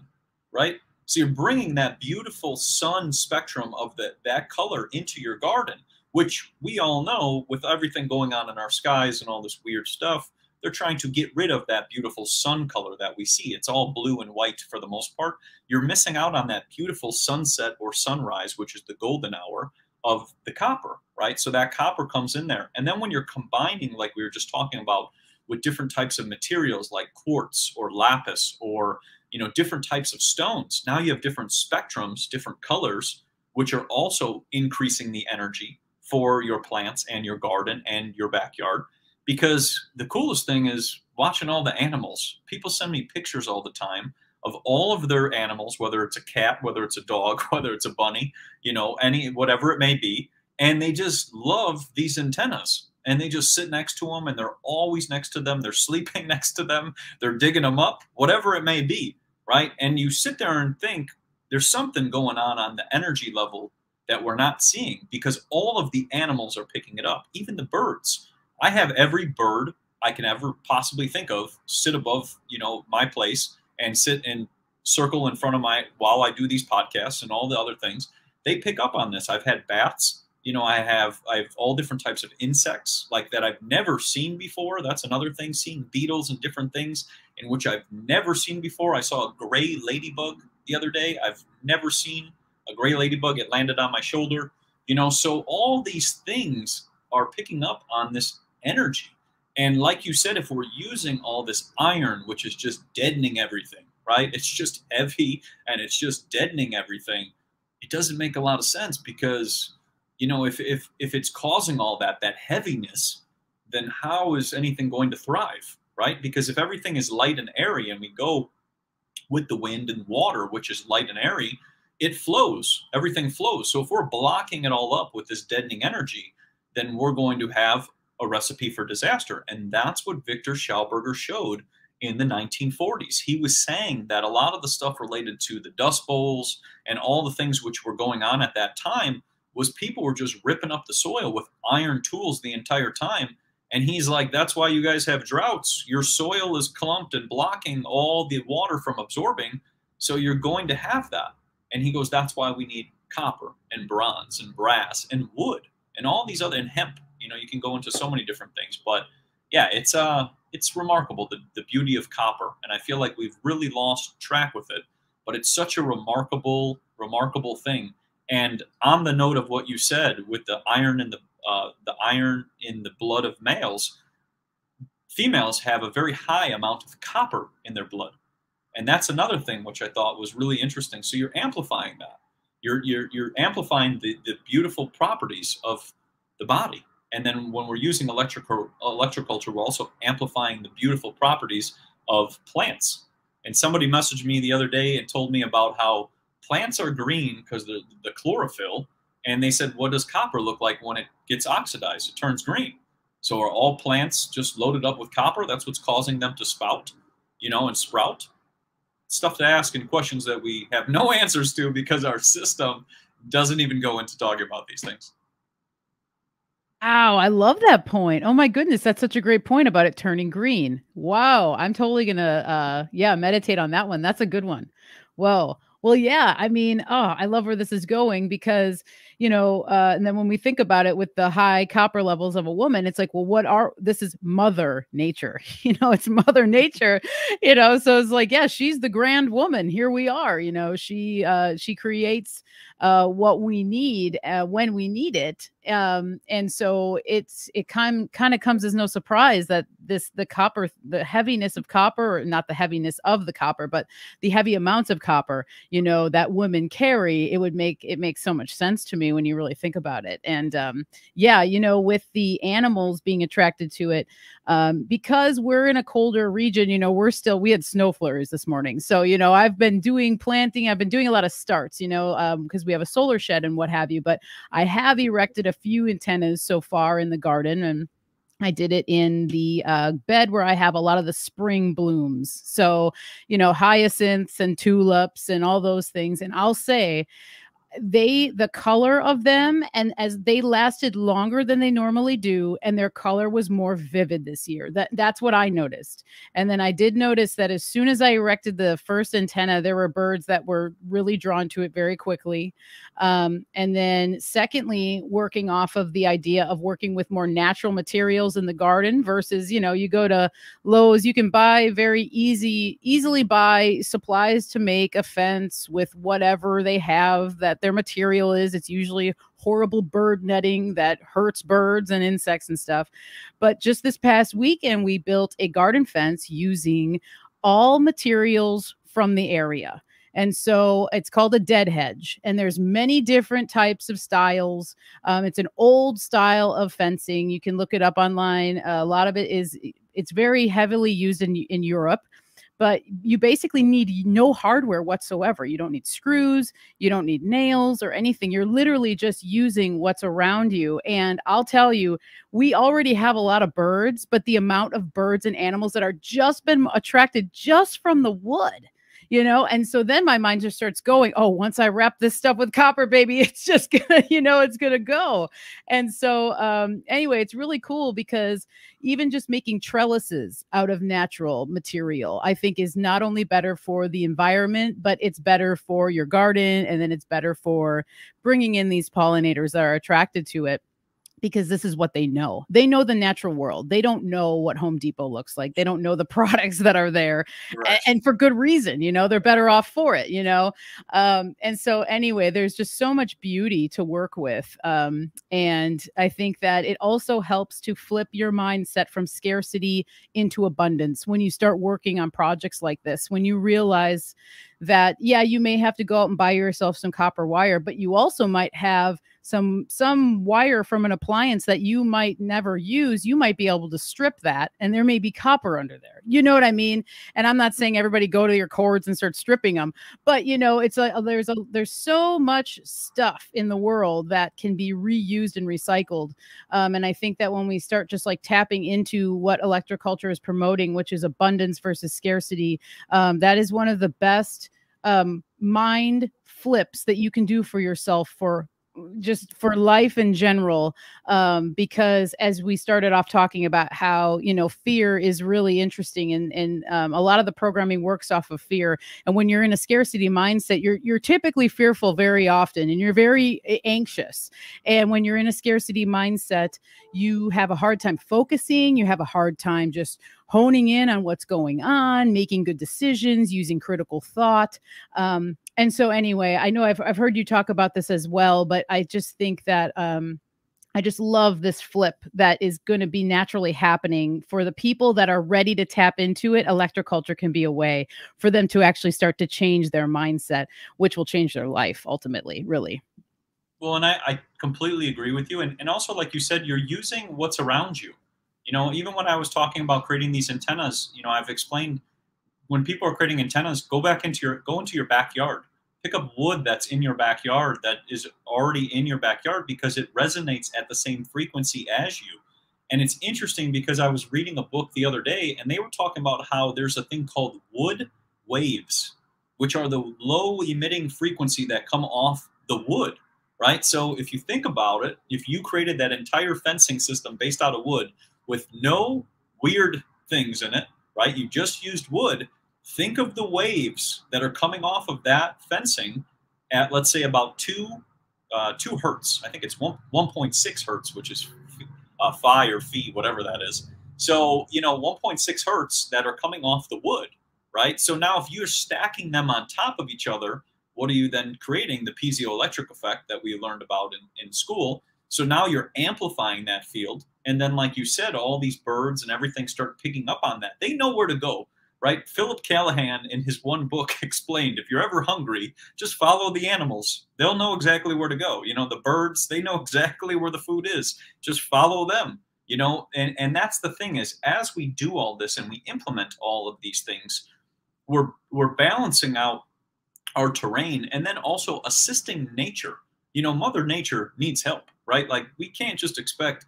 right? So you're bringing that beautiful sun spectrum of the, that color into your garden, which we all know with everything going on in our skies and all this weird stuff, they're trying to get rid of that beautiful sun color that we see. It's all blue and white for the most part. You're missing out on that beautiful sunset or sunrise, which is the golden hour of the copper, right? So that copper comes in there. And then when you're combining, like we were just talking about, with different types of materials like quartz or lapis or you know different types of stones, now you have different spectrums, different colors, which are also increasing the energy for your plants and your garden and your backyard because the coolest thing is watching all the animals. People send me pictures all the time of all of their animals, whether it's a cat, whether it's a dog, [laughs] whether it's a bunny, you know, any whatever it may be, and they just love these antennas. and they just sit next to them and they're always next to them. They're [laughs] sleeping next to them. They're digging them up, whatever it may be, right? And you sit there and think there's something going on on the energy level that we're not seeing because all of the animals are picking it up, even the birds. I have every bird I can ever possibly think of sit above, you know, my place and sit and circle in front of my while I do these podcasts and all the other things. They pick up on this. I've had bats you know i have i have all different types of insects like that i've never seen before. That's another thing seeing beetles and different things in which i've never seen before. I saw a gray ladybug the other day. I've never seen a gray ladybug. It landed on my shoulder. You know so all these things are picking up on this energy and like you said if we're using all this iron which is just deadening everything right it's just heavy and it's just deadening everything it doesn't make a lot of sense because you know, if if if it's causing all that that heaviness, then how is anything going to thrive, right? Because if everything is light and airy, and we go with the wind and water, which is light and airy, it flows. Everything flows. So if we're blocking it all up with this deadening energy, then we're going to have a recipe for disaster. And that's what Victor Schauberger showed in the 1940s. He was saying that a lot of the stuff related to the Dust Bowls and all the things which were going on at that time was people were just ripping up the soil with iron tools the entire time. And he's like, that's why you guys have droughts. Your soil is clumped and blocking all the water from absorbing. So you're going to have that. And he goes, that's why we need copper and bronze and brass and wood and all these other and hemp. You know, you can go into so many different things. But yeah, it's uh it's remarkable the, the beauty of copper. And I feel like we've really lost track with it. But it's such a remarkable, remarkable thing and on the note of what you said with the iron in the uh, the iron in the blood of males, females have a very high amount of copper in their blood, and that's another thing which I thought was really interesting. So you're amplifying that. You're you're you're amplifying the the beautiful properties of the body, and then when we're using electrical electroculture, we're also amplifying the beautiful properties of plants. And somebody messaged me the other day and told me about how plants are green because the, the chlorophyll. And they said, what does copper look like when it gets oxidized? It turns green. So are all plants just loaded up with copper? That's what's causing them to spout, you know, and sprout? Stuff to ask and questions that we have no [laughs] answers to because our system doesn't even go into talking about these things. Wow, I love that point. Oh my goodness, that's such a great point about it turning green. Wow, I'm totally gonna uh yeah, meditate on that one. That's a good one. Whoa. Well, yeah. I mean, oh, I love where this is going because, you know, uh, and then when we think about it with the high copper levels of a woman, it's like, well, what are this is mother nature, [laughs] you know, it's mother nature, you know. So it's like, yeah, she's the grand woman. Here we are, you know, she uh she creates uh, what we need uh, when we need it. Um, and so it's it kind kind of comes as no surprise that this the copper the heaviness of copper or not the heaviness of the copper but the heavy amounts of copper you know that women carry it would make it makes so much sense to me when you really think about it and um, yeah you know with the animals being attracted to it um, because we're in a colder region you know we're still we had snow flurries this morning so you know i've been doing planting i've been doing a lot of starts you know because um, we have a solar shed and what have you. But I have erected a few antennas so far in the garden and I did it in the uh, bed where I have a lot of the spring blooms. So, you know, hyacinths and tulips and all those things. And I'll say, they the color of them and as they lasted longer than they normally do and their color was more vivid this year. That that's what i noticed. And then i did notice that as soon as i erected the first antenna there were birds that were really drawn to it very quickly. Um, and then secondly working off of the idea of working with more natural materials in the garden versus you know you go to lowes you can buy very easy easily buy supplies to make a fence with whatever they have that their material is. It's usually horrible bird netting that hurts birds and insects and stuff. But just this past weekend, we built a garden fence using all materials from the area. And so it's called a dead hedge. And there's many different types of styles. Um, it's an old style of fencing. You can look it up online. Uh, a lot of it is, it's very heavily used in, in Europe but you basically need no hardware whatsoever. You don't need screws, you don't need nails or anything. You're literally just using what's around you. And I'll tell you, we already have a lot of birds, but the amount of birds and animals that are just been attracted just from the wood you know? And so then my mind just starts going oh once i wrap this stuff with copper baby [laughs] it's just gonna you know it's gonna go. And so um anyway it's really cool because even just making trellises out of natural material i think is not only better for the environment but it's better for your garden and then it's better for bringing in these pollinators that are attracted to it because this is what they know. They know the natural world. They don't know what Home Depot looks like. They don't know the [laughs] products that are there. Right. And, for good reason, you know, they're better off for it, you know. Um, and so anyway, there's just so much beauty to work with. Um, and I think that it also helps to flip your mindset from scarcity into abundance when you start working on projects like this, when you realize that yeah, you may have to go out and buy yourself some copper wire, but you also might have some some wire from an appliance that you might never use you might be able to strip that and there may be copper under there. You know what i mean? And i'm not saying everybody go to your cords and start stripping them but you know it's a there's a there's so much stuff in the world that can be reused and recycled um, and i think that when we start just like tapping into what electroculture is promoting which is abundance versus scarcity um, that is one of the best um, mind flips that you can do for yourself for just for life in general um, because as we started off talking about how you know fear is really interesting and and um, a lot of the programming works off of fear. And when you're in a scarcity mindset you're you're typically fearful very often and you're very anxious. And when you're in a scarcity mindset you have a hard time focusing you have a hard time just honing in on what's going on making good decisions using critical thought um, and so anyway, I know I've I've heard you talk about this as well, but I just think that um I just love this flip that is going to be naturally happening for the people that are ready to tap into it. Electroculture can be a way for them to actually start to change their mindset, which will change their life ultimately, really. Well, and I, I completely agree with you. And, and also, like you said, you're using what's around you. You know, even when I was talking about creating these antennas, you know, I've explained when people are creating antennas, go back into your go into your backyard. Pick up wood that's in your backyard that is already in your backyard because it resonates at the same frequency as you. And it's interesting because I was reading a book the other day and they were talking about how there's a thing called wood waves, which are the low emitting frequency that come off the wood, right? So if you think about it, if you created that entire fencing system based out of wood with no weird things in it, right? You just used wood. Think of the waves that are coming off of that fencing at, let's say, about two, uh, two hertz. I think it's one, 1.6 hertz, which is uh, phi or phi, whatever that is. So, you know, 1.6 hertz that are coming off the wood, right? So now if you're stacking them on top of each other, what are you then creating? The piezoelectric effect that we learned about in, in school. So now you're amplifying that field. And then, like you said, all these birds and everything start picking up on that. They know where to go, right? Philip Callahan, in his one book, [laughs] explained if you're ever hungry, just follow the animals. They'll know exactly where to go. You know, the birds, they know [laughs] exactly where the food is. Just follow them. You know, and, and that's the thing is as we do all this and we implement all of these things, we're we're balancing out our terrain and then also assisting nature. You know, Mother Nature needs help, right? Like we can't just expect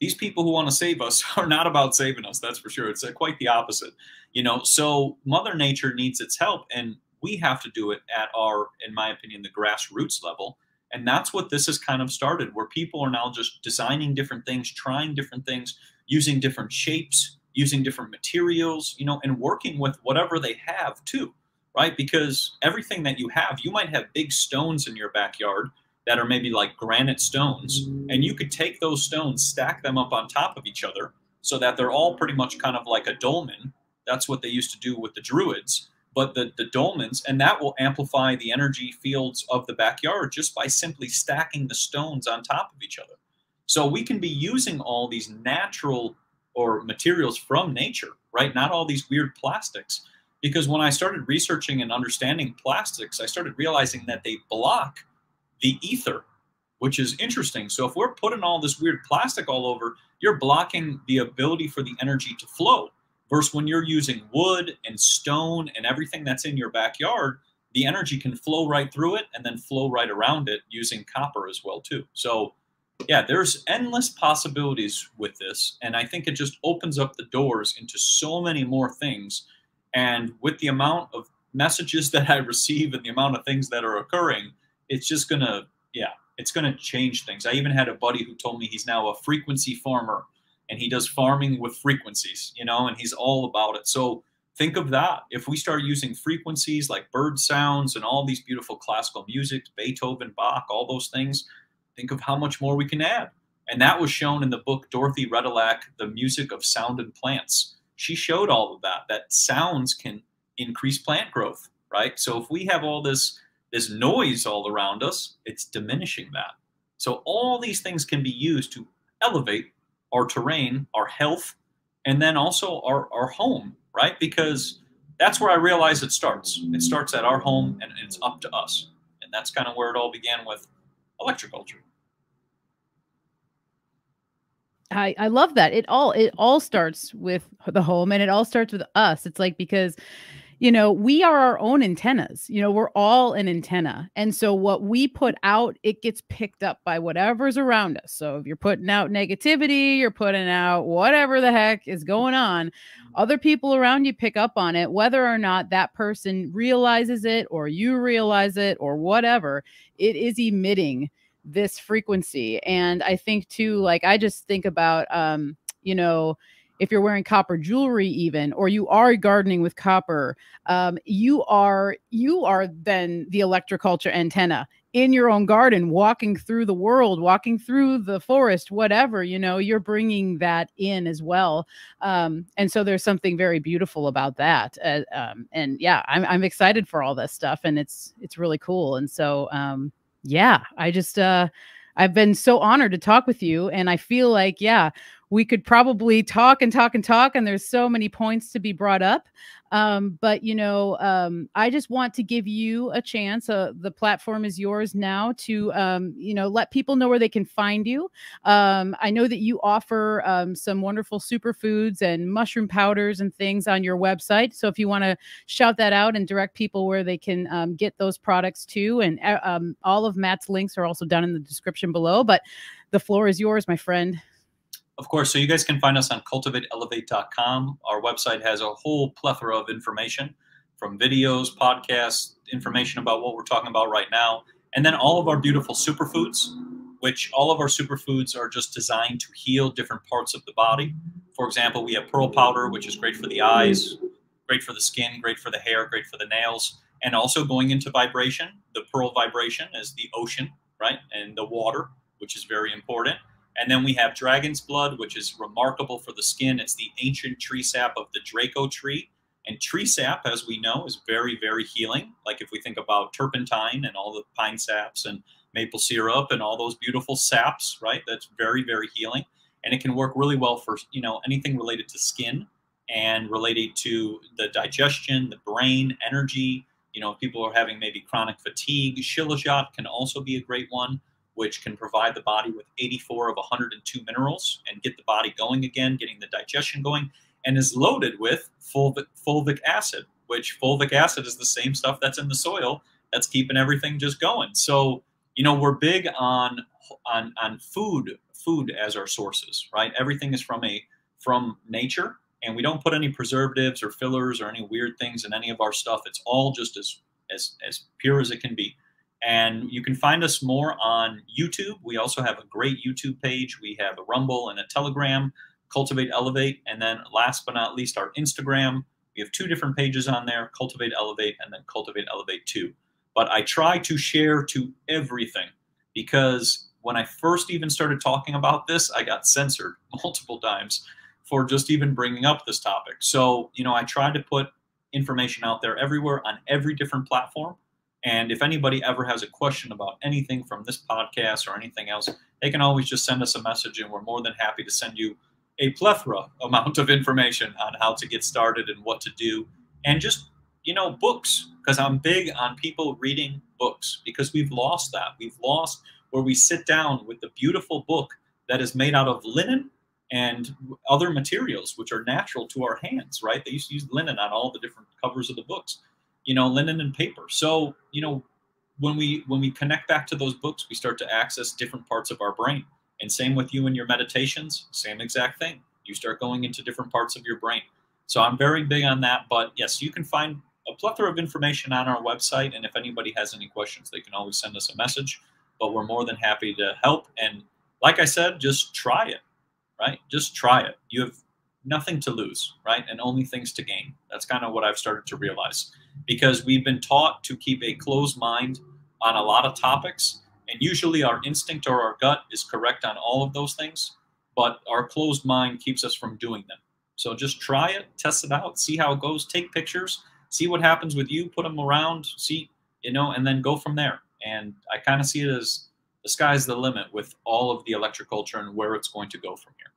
these people who want to save us [laughs] are not about saving us that's for sure. It's uh, quite the opposite you know? So mother nature needs its help and we have to do it at our in my opinion the grassroots level. And that's what this has kind of started where people are now just designing different things trying different things using different shapes using different materials you know and working with whatever they have too right? Because everything that you have you might have big stones in your backyard that are maybe like granite stones. And you could take those stones, stack them up on top of each other so that they're all pretty much kind of like a dolmen. That's what they used to do with the Druids. But the, the dolmens, and that will amplify the energy fields of the backyard just by simply stacking the stones on top of each other. So we can be using all these natural or materials from nature, right? Not all these weird plastics. Because when I started researching and understanding plastics, I started realizing that they block the ether, which is interesting. So if we're putting all this weird plastic all over, you're blocking the ability for the energy to flow. Versus when you're using wood and stone and everything that's in your backyard, the energy can flow right through it and then flow right around it using copper as well too. So yeah, there's endless possibilities with this. And I think it just opens up the doors into so many more things. And with the amount of messages [laughs] that I receive and the amount of things that are occurring, it's just going to, yeah, it's going to change things. I even had a buddy who told me he's now a frequency farmer and he does farming with frequencies, you know, and he's all about it. So think of that. If we start using frequencies like bird sounds and all these beautiful classical music, Beethoven, Bach, all those things, think of how much more we can add. And that was shown in the book Dorothy Retallack, The Music of Sound and Plants. She showed all of that, that sounds can increase plant growth, right? So if we have all this this noise all around us, it's diminishing that. So all these things can be used to elevate our terrain, our health, and then also our, our home, right? Because that's where I realize it starts. It starts at our home and it's up to us. And that's kind of where it all began with electroculture. I, I love that. It all it all starts with the home and it all starts with us. It's like because you know, we are our own antennas. You know, we're all an antenna. And so what we put out, it gets picked up by whatever's around us. So if you're putting out negativity, you're putting out whatever the heck is going on, other people around you pick up on it, whether or not that person realizes it or you realize it or whatever, it is emitting this frequency. And I think too, like I just think about um, you know, if you're wearing copper jewelry even or you are gardening with copper um, you are you are then the electroculture antenna in your own garden walking through the world walking through the forest whatever you know you're bringing that in as well um, and so there's something very beautiful about that uh, um, and yeah I'm, I'm excited for all this stuff and it's it's really cool and so um, yeah i just uh I've been so honored to talk with you. And I feel like, yeah, we could probably talk and talk and talk, and there's so many points to be brought up. Um, but you know, um, I just want to give you a chance. Uh, the platform is yours now to um, you know let people know where they can find you. Um, I know that you offer um, some wonderful superfoods and mushroom powders and things on your website. So if you want to shout that out and direct people where they can um, get those products too, and uh, all of Matt's links are also down in the description below. But the floor is yours, my friend. Of course, so you guys can find us on cultivateelevate.com. Our website has a whole plethora of information from videos, podcasts, information about what we're talking about right now, and then all of our beautiful superfoods, which all of our superfoods are just designed to heal different parts of the body. For example, we have pearl powder, which is great for the eyes, great for the skin, great for the hair, great for the nails, and also going into vibration. The pearl vibration is the ocean, right? And the water, which is very important. And then we have dragon's blood, which is remarkable for the skin. It's the ancient tree sap of the Draco tree. And tree sap, as we know, is very, very healing. Like if we think about turpentine and all the pine saps and maple syrup and all those beautiful saps, right? That's very, very healing. And it can work really well for, you know, anything related to skin and related to the digestion, the brain, energy. You know, people are having maybe chronic fatigue, shilajit can also be a great one which can provide the body with 84 of 102 minerals and get the body going again, getting the digestion going, and is loaded with fulvic, fulvic acid, which fulvic acid is the same stuff that's in the soil that's keeping everything just going. So, you know, we're big on on on food, food as our sources, right? Everything is from a from nature, and we don't put any preservatives or fillers or any weird things in any of our stuff. It's all just as as as pure as it can be. And you can find us more on YouTube. We also have a great YouTube page. We have a Rumble and a Telegram, Cultivate Elevate. And then last but not least, our Instagram. We have two different pages on there Cultivate Elevate and then Cultivate Elevate 2. But I try to share to everything because when I first even started talking about this, I got censored [laughs] multiple times for just even bringing up this topic. So, you know, I try to put information out there everywhere on every different platform and if anybody ever has a question about anything from this podcast or anything else, they can always just send us a message, and we're more than happy to send you a plethora [laughs] amount of information on how to get started and what to do, and just you know books because I'm big on people reading books because we've lost that. We've lost where we sit down with the beautiful book that is made out of linen and other materials which are natural to our hands, right? They used to use linen on all the different covers of the books, you know, linen and paper. So, you know, when we when we connect back to those books, we start to access different parts of our brain. And same with you and your meditations, same exact thing. You start going into different parts of your brain. So I'm very big on that. But yes, you can find a plethora of information on our website. And if anybody has any questions, they can always send us a message. But we're more than happy to help. And like I said, just try it right? Just try it. You have nothing to lose, right? And only things to gain. That's kind of what I've started to realize because we've been taught to keep a closed mind on a lot of topics. And usually our instinct or our gut is correct on all of those things, but our closed mind keeps us from doing them. So just try it, test it out, see how it goes, take pictures, see what happens with you, put them around, see, you know, and then go from there. And I kind of see it as the sky's the limit with all of the electroculture and where it's going to go from here.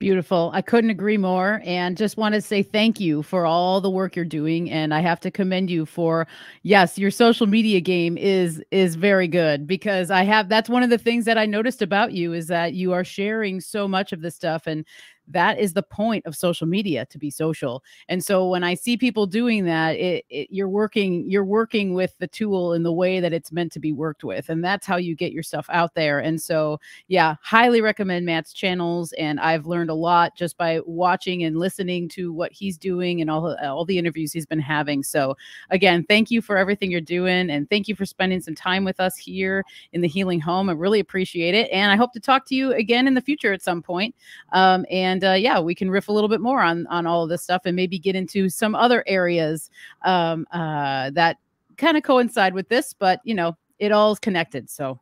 Beautiful. I couldn't agree more. And just want to say thank you for all the work you're doing. And I have to commend you for, yes, your social media game is is very good because I have that's one of the things that I noticed about you is that you are sharing so much of this stuff. And that is the point of social media to be social. And so when i see people doing that it, it, you're working you're working with the tool in the way that it's meant to be worked with and that's how you get your stuff out there. And so yeah highly recommend matt's channels and i've learned a lot just by watching and listening to what he's doing and all, all the interviews he's been having. So again thank you for everything you're doing and thank you for spending some time with us here in the healing home. I really appreciate it and i hope to talk to you again in the future at some point. Um, and and uh, yeah, we can riff a little bit more on on all of this stuff and maybe get into some other areas um, uh, that kind of coincide with this. But you know, it all is connected. So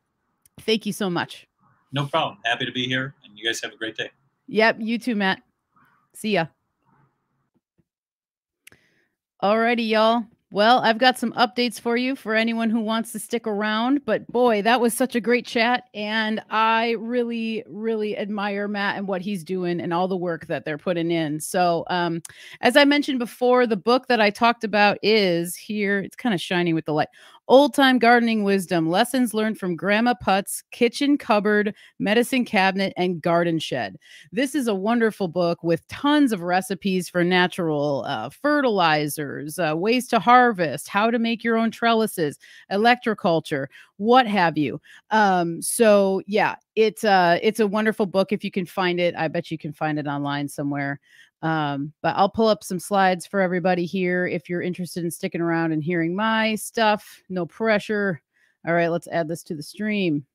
thank you so much. No problem. Happy to be here, and you guys have a great day. Yep, you too, Matt. See ya. Alrighty, y'all. Well, I've got some updates for you for anyone who wants to stick around. But boy, that was such a great chat. And I really, really admire Matt and what he's doing and all the work that they're putting in. So, um, as I mentioned before, the book that I talked about is here. It's kind of shining with the light Old time gardening wisdom, lessons learned from Grandma Putt's, kitchen cupboard, medicine cabinet, and garden shed. This is a wonderful book with tons of recipes for natural uh, fertilizers, uh, ways to harvest, how to make your own trellises, electroculture, what have you. Um, so yeah, it's a it's a wonderful book if you can find it. I bet you can find it online somewhere. Um, but I'll pull up some slides for everybody here if you're interested in sticking around and hearing my stuff. No pressure. All right, let's add this to the stream.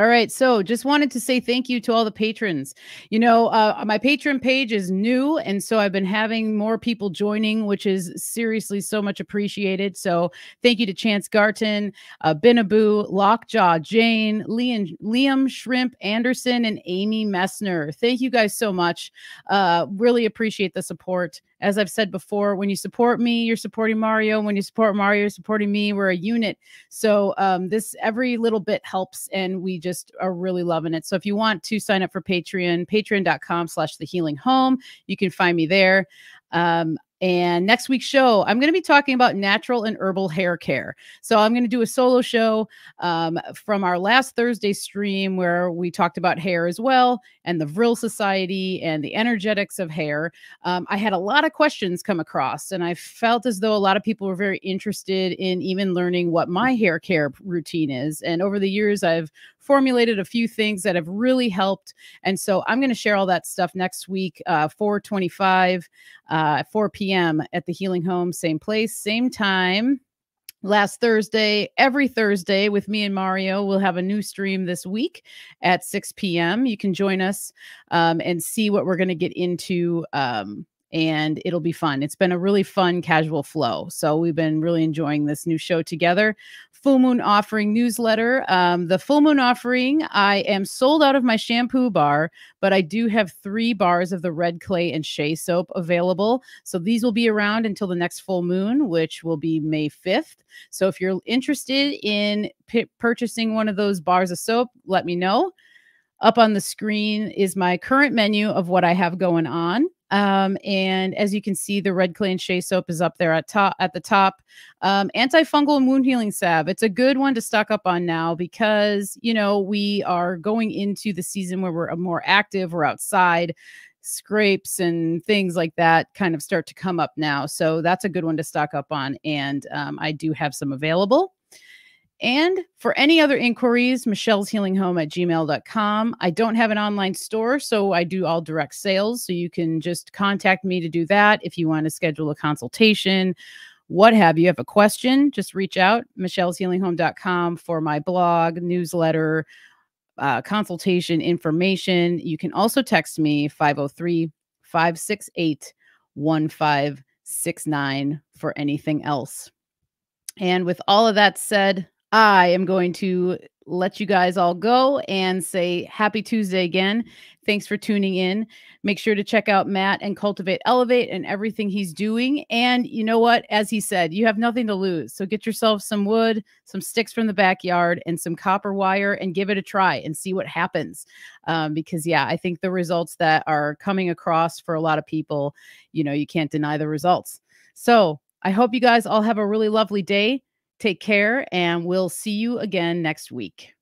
All right. So just wanted to say thank you to all the patrons. You know, uh, my patron page is new. And so I've been having more people joining, which is seriously so much appreciated. So thank you to Chance Garton, uh, Binaboo, Lockjaw, Jane, Liam, Liam Shrimp Anderson, and Amy Messner. Thank you guys so much. Uh, really appreciate the support as I've said before, when you support me, you're supporting Mario. When you support Mario, you're supporting me. We're a unit. So um, this every little bit helps, and we just are really loving it. So if you want to sign up for Patreon, patreon.com slash the healing home, you can find me there. Um, and next week's show, I'm going to be talking about natural and herbal hair care. So I'm going to do a solo show um, from our last Thursday stream where we talked about hair as well and the Vril Society and the energetics of hair. Um, I had a lot of questions come across, and I felt as though a lot of people were very interested in even learning what my hair care routine is. And over the years, I've formulated a few things that have really helped. And so I'm going to share all that stuff next week, uh, 425, uh, 4 p.m. at the Healing Home, same place, same time last Thursday, every Thursday with me and Mario. We'll have a new stream this week at 6 p.m. You can join us um, and see what we're going to get into. Um, and it'll be fun. It's been a really fun casual flow. So we've been really enjoying this new show together full moon offering newsletter. Um, the full moon offering, I am sold out of my shampoo bar, but I do have three bars of the red clay and shea soap available. So these will be around until the next full moon, which will be May 5th. So if you're interested in purchasing one of those bars of soap, let me know. Up on the screen is my current menu of what I have going on. Um, and as you can see, the red clay and shea soap is up there at top at the top. Um, antifungal and wound healing salve. It's a good one to stock up on now because you know we are going into the season where we're more active, we're outside scrapes and things like that kind of start to come up now. So that's a good one to stock up on. And um, I do have some available. And for any other inquiries, Michelle's Healing Home at gmail.com. I don't have an online store, so I do all direct sales. So you can just contact me to do that. If you want to schedule a consultation, what have you, have a question, just reach out, michelleshealinghome.com for my blog, newsletter, uh, consultation information. You can also text me 503 568 1569 for anything else. And with all of that said, I am going to let you guys all go and say happy Tuesday again. Thanks for tuning in. Make sure to check out Matt and Cultivate Elevate and everything he's doing. And you know what? As he said, you have nothing to lose. So get yourself some wood, some sticks from the backyard, and some copper wire and give it a try and see what happens. Um, because, yeah, I think the results that are coming across for a lot of people, you know, you can't deny the results. So I hope you guys all have a really lovely day. Take care, and we'll see you again next week.